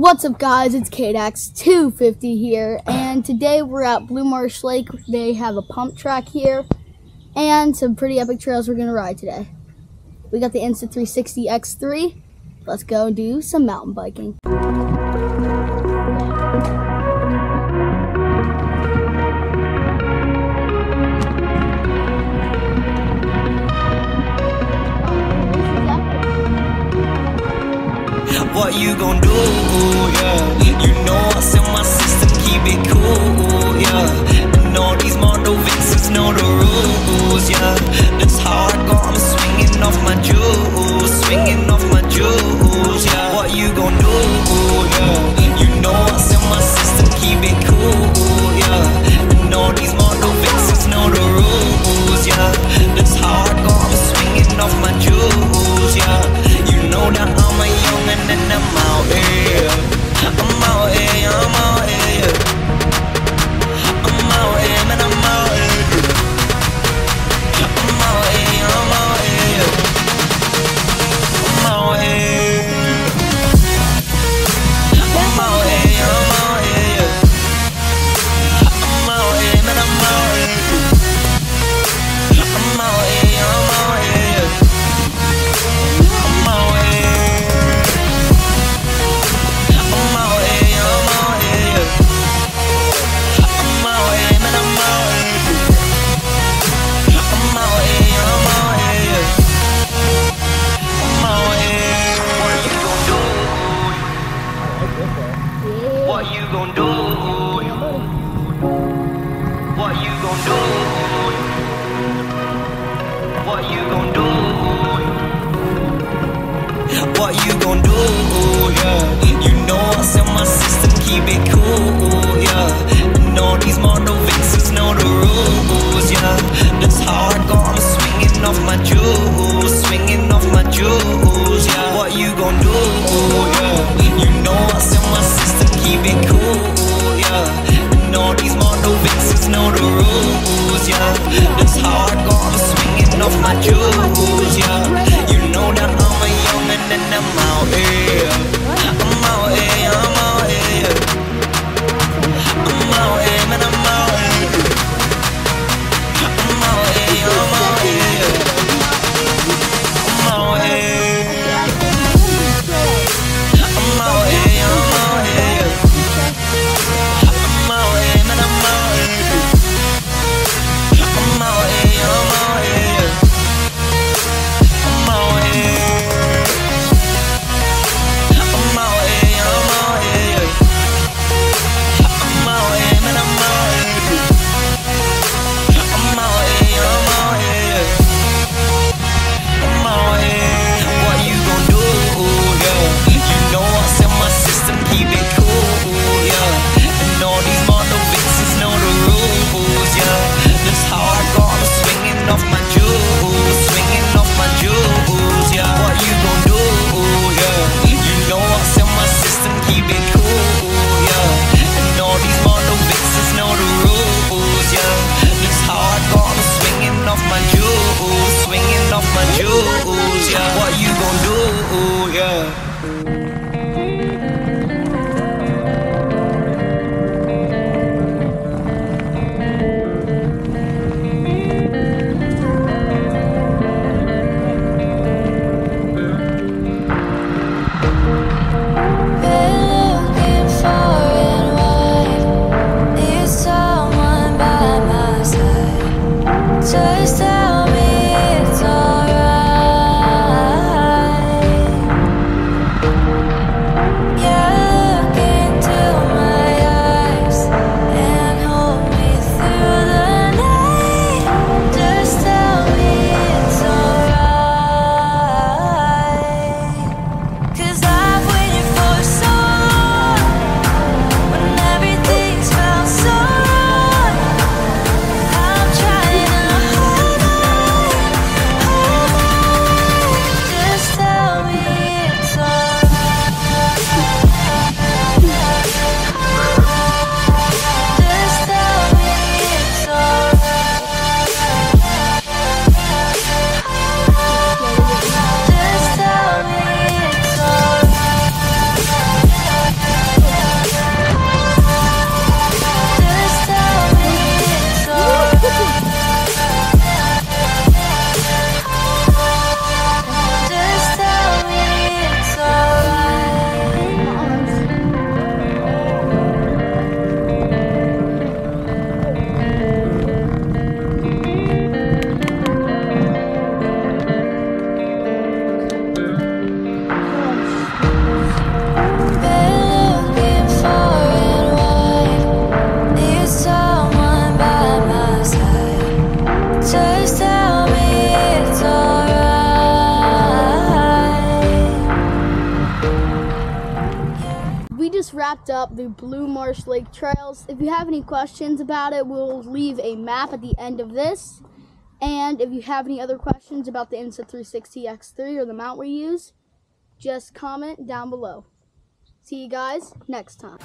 What's up guys, it's Clade-X-250 here, and today we're at Blue Marsh Lake. They have a pump track here, and some pretty epic trails we're going to ride today. We got the Insta360X3. Let's go do some mountain biking. what you gon' do, yeah. You know don't. just how walked up the Blue Marsh Lake trails. If you have any questions about it, we'll leave a map at the end of this. And if you have any other questions about the Insta360 X3 or the mount we use, just comment down below. See you guys next time.